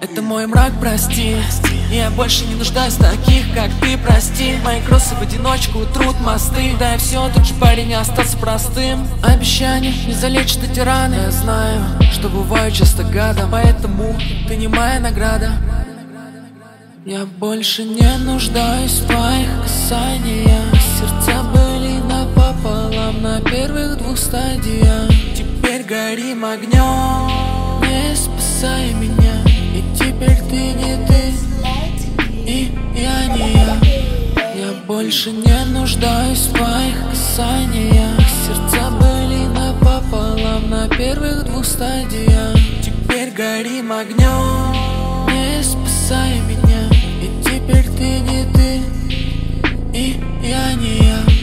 Это мой мрак, прости. Я больше не нуждаюсь в таких, как ты, прости. Мои кроссы в одиночку, труд мосты. Да и все, тот же парень, не остаться простым. Обещание не залечит эти раны Я знаю, что бываю часто гадом. Поэтому ты не моя награда. Я больше не нуждаюсь в твоих касаниях. Сердца были напополам на первых двух стадиях горим огнем. Не спасай меня И теперь ты не ты И я не я. Я больше не нуждаюсь в твоих касаниях. Сердца были напополам на первых двух стадиях. Теперь горим огнем. Не спасай меня И теперь ты не ты И я не я